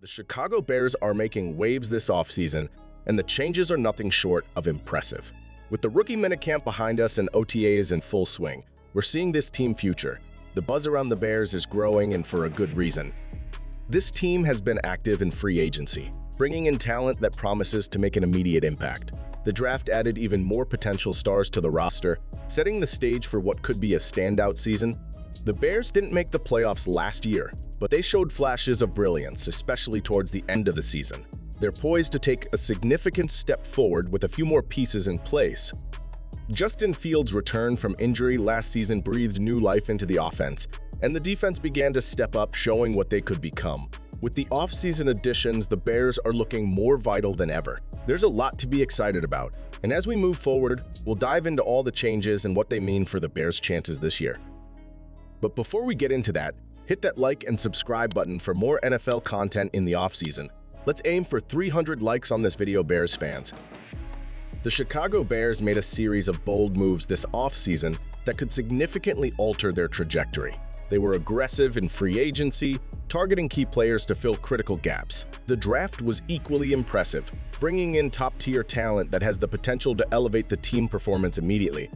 The Chicago Bears are making waves this offseason, and the changes are nothing short of impressive. With the rookie minicamp behind us and OTA is in full swing, we're seeing this team future. The buzz around the Bears is growing and for a good reason. This team has been active in free agency, bringing in talent that promises to make an immediate impact. The draft added even more potential stars to the roster, setting the stage for what could be a standout season the Bears didn't make the playoffs last year, but they showed flashes of brilliance, especially towards the end of the season. They're poised to take a significant step forward with a few more pieces in place. Justin Fields' return from injury last season breathed new life into the offense, and the defense began to step up, showing what they could become. With the offseason additions, the Bears are looking more vital than ever. There's a lot to be excited about, and as we move forward, we'll dive into all the changes and what they mean for the Bears' chances this year. But before we get into that, hit that like and subscribe button for more NFL content in the offseason. Let's aim for 300 likes on this video, Bears fans. The Chicago Bears made a series of bold moves this offseason that could significantly alter their trajectory. They were aggressive in free agency, targeting key players to fill critical gaps. The draft was equally impressive, bringing in top-tier talent that has the potential to elevate the team performance immediately.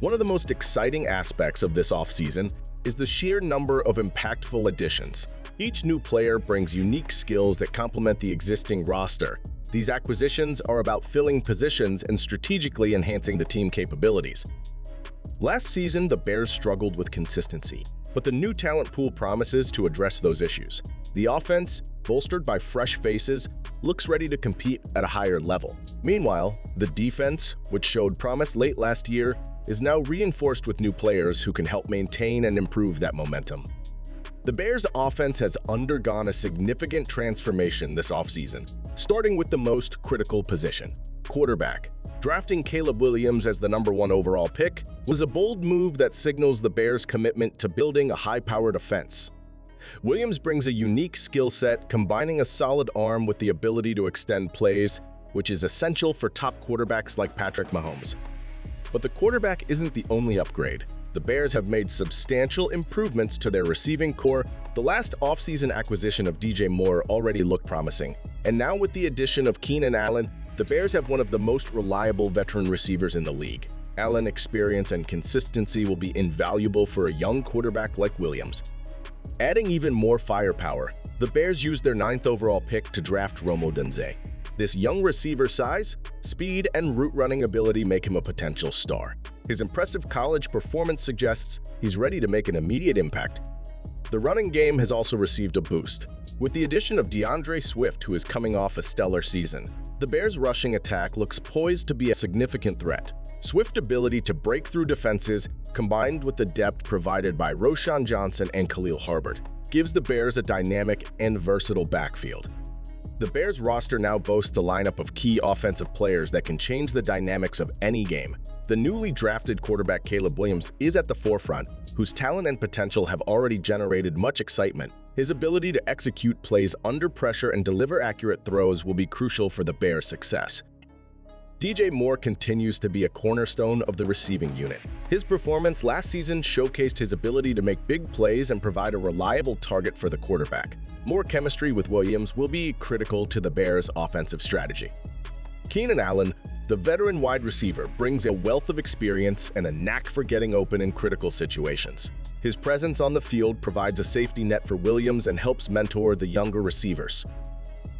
One of the most exciting aspects of this offseason is the sheer number of impactful additions. Each new player brings unique skills that complement the existing roster. These acquisitions are about filling positions and strategically enhancing the team capabilities. Last season, the Bears struggled with consistency, but the new talent pool promises to address those issues. The offense, bolstered by fresh faces, looks ready to compete at a higher level. Meanwhile, the defense, which showed promise late last year, is now reinforced with new players who can help maintain and improve that momentum. The Bears' offense has undergone a significant transformation this offseason, starting with the most critical position, quarterback. Drafting Caleb Williams as the number one overall pick was a bold move that signals the Bears' commitment to building a high-powered offense. Williams brings a unique skill set, combining a solid arm with the ability to extend plays, which is essential for top quarterbacks like Patrick Mahomes. But the quarterback isn't the only upgrade. The Bears have made substantial improvements to their receiving corps. The last offseason acquisition of DJ Moore already looked promising. And now with the addition of Keenan Allen, the Bears have one of the most reliable veteran receivers in the league. Allen experience and consistency will be invaluable for a young quarterback like Williams. Adding even more firepower, the Bears used their ninth overall pick to draft Rome Odunze. This young receiver size, speed, and route running ability make him a potential star. His impressive college performance suggests he's ready to make an immediate impact. The running game has also received a boost. With the addition of D'Andre Swift, who is coming off a stellar season, the Bears' rushing attack looks poised to be a significant threat. Swift's ability to break through defenses, combined with the depth provided by Roschon Johnson and Khalil Herbert, gives the Bears a dynamic and versatile backfield. The Bears roster now boasts a lineup of key offensive players that can change the dynamics of any game. The newly drafted quarterback Caleb Williams is at the forefront, whose talent and potential have already generated much excitement. His ability to execute plays under pressure and deliver accurate throws will be crucial for the Bears' success. DJ Moore continues to be a cornerstone of the receiving unit. His performance last season showcased his ability to make big plays and provide a reliable target for the quarterback. More chemistry with Williams will be critical to the Bears' offensive strategy. Keenan Allen, the veteran wide receiver, brings a wealth of experience and a knack for getting open in critical situations. His presence on the field provides a safety net for Williams and helps mentor the younger receivers.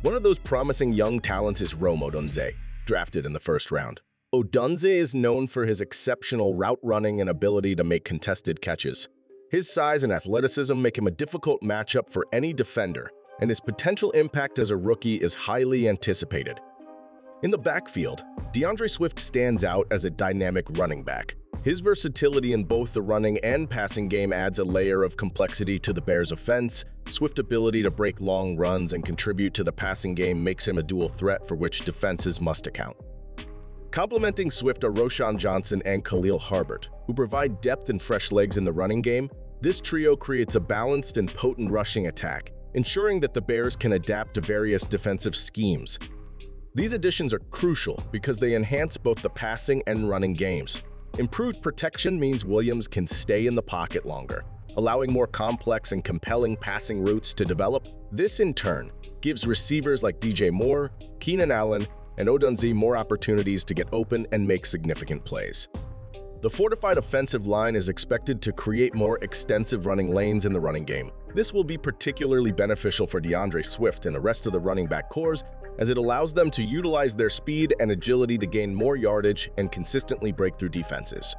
One of those promising young talents is Rome Odunze, drafted in the first round. Odunze is known for his exceptional route running and ability to make contested catches. His size and athleticism make him a difficult matchup for any defender, and his potential impact as a rookie is highly anticipated. In the backfield, D'Andre Swift stands out as a dynamic running back. His versatility in both the running and passing game adds a layer of complexity to the Bears' offense. Swift's ability to break long runs and contribute to the passing game makes him a dual threat for which defenses must account. Complementing Swift are Roschon Johnson and Khalil Herbert, who provide depth and fresh legs in the running game. This trio creates a balanced and potent rushing attack, ensuring that the Bears can adapt to various defensive schemes. These additions are crucial because they enhance both the passing and running games. Improved protection means Williams can stay in the pocket longer, allowing more complex and compelling passing routes to develop. This, in turn, gives receivers like DJ Moore, Keenan Allen, and Odunze more opportunities to get open and make significant plays. The fortified offensive line is expected to create more extensive running lanes in the running game. This will be particularly beneficial for D'Andre Swift and the rest of the running back cores as it allows them to utilize their speed and agility to gain more yardage and consistently break through defenses.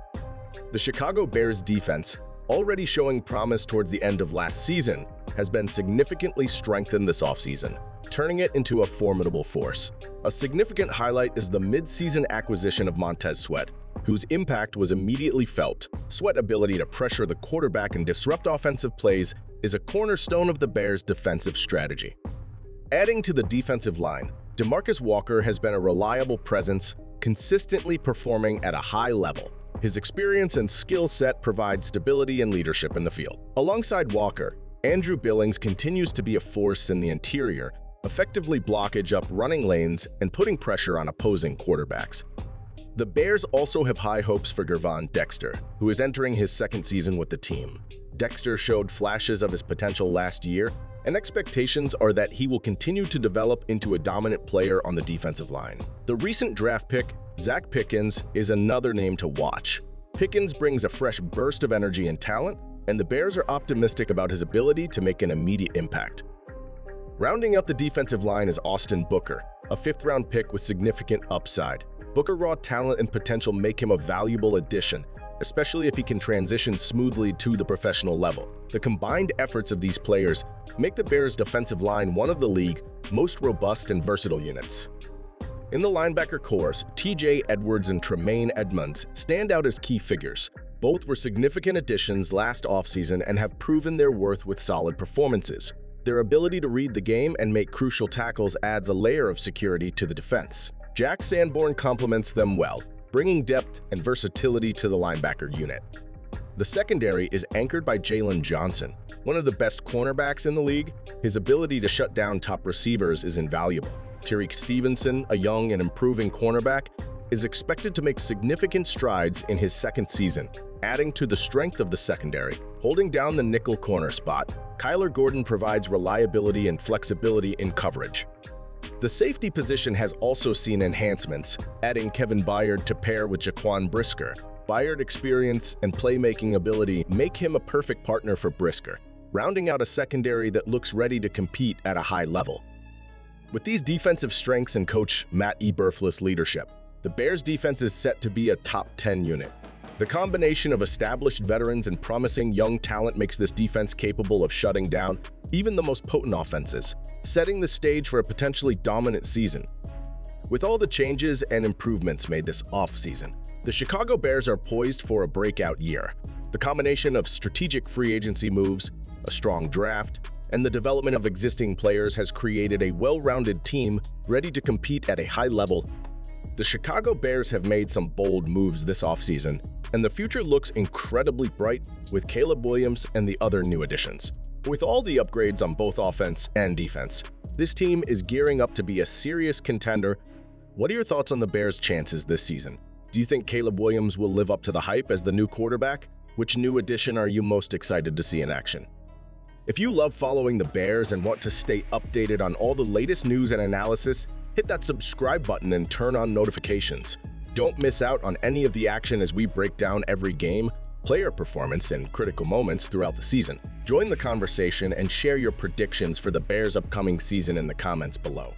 The Chicago Bears defense, already showing promise towards the end of last season, has been significantly strengthened this offseason, turning it into a formidable force. A significant highlight is the mid-season acquisition of Montez Sweat, whose impact was immediately felt. Sweat's ability to pressure the quarterback and disrupt offensive plays is a cornerstone of the Bears' defensive strategy. Adding to the defensive line, Demarcus Walker has been a reliable presence, consistently performing at a high level. His experience and skill set provide stability and leadership in the field. Alongside Walker, Andrew Billings continues to be a force in the interior, effectively blockage up running lanes and putting pressure on opposing quarterbacks. The Bears also have high hopes for Gervon Dexter, who is entering his second season with the team. Dexter showed flashes of his potential last year and expectations are that he will continue to develop into a dominant player on the defensive line. The recent draft pick, Zacch Pickens, is another name to watch. Pickens brings a fresh burst of energy and talent, and the Bears are optimistic about his ability to make an immediate impact. Rounding out the defensive line is Austin Booker, a fifth-round pick with significant upside. Booker raw talent and potential make him a valuable addition, especially if he can transition smoothly to the professional level. The combined efforts of these players make the Bears' defensive line one of the league most robust and versatile units. In the linebacker corps, TJ Edwards and Tremaine Edmunds stand out as key figures. Both were significant additions last offseason and have proven their worth with solid performances. Their ability to read the game and make crucial tackles adds a layer of security to the defense. Jack Sanborn complements them well, bringing depth and versatility to the linebacker unit. The secondary is anchored by Jaylon Johnson, one of the best cornerbacks in the league. His ability to shut down top receivers is invaluable. Tyrique Stevenson, a young and improving cornerback, is expected to make significant strides in his second season, adding to the strength of the secondary. Holding down the nickel corner spot, Kyler Gordon provides reliability and flexibility in coverage. The safety position has also seen enhancements, adding Kevin Byard to pair with Jaquan Brisker. Byard experience and playmaking ability make him a perfect partner for Brisker, rounding out a secondary that looks ready to compete at a high level. With these defensive strengths and coach Matt Eberflus' leadership, the Bears' defense is set to be a top 10 unit. The combination of established veterans and promising young talent makes this defense capable of shutting down even the most potent offenses, setting the stage for a potentially dominant season. With all the changes and improvements made this offseason, the Chicago Bears are poised for a breakout year. The combination of strategic free agency moves, a strong draft, and the development of existing players has created a well-rounded team ready to compete at a high level. The Chicago Bears have made some bold moves this offseason, and the future looks incredibly bright with Caleb Williams and the other new additions. With all the upgrades on both offense and defense, this team is gearing up to be a serious contender. What are your thoughts on the Bears' chances this season? Do you think Caleb Williams will live up to the hype as the new quarterback? Which new addition are you most excited to see in action? If you love following the Bears and want to stay updated on all the latest news and analysis, hit that subscribe button and turn on notifications. Don't miss out on any of the action as we break down every game, player performance, and critical moments throughout the season. Join the conversation and share your predictions for the Bears' upcoming season in the comments below.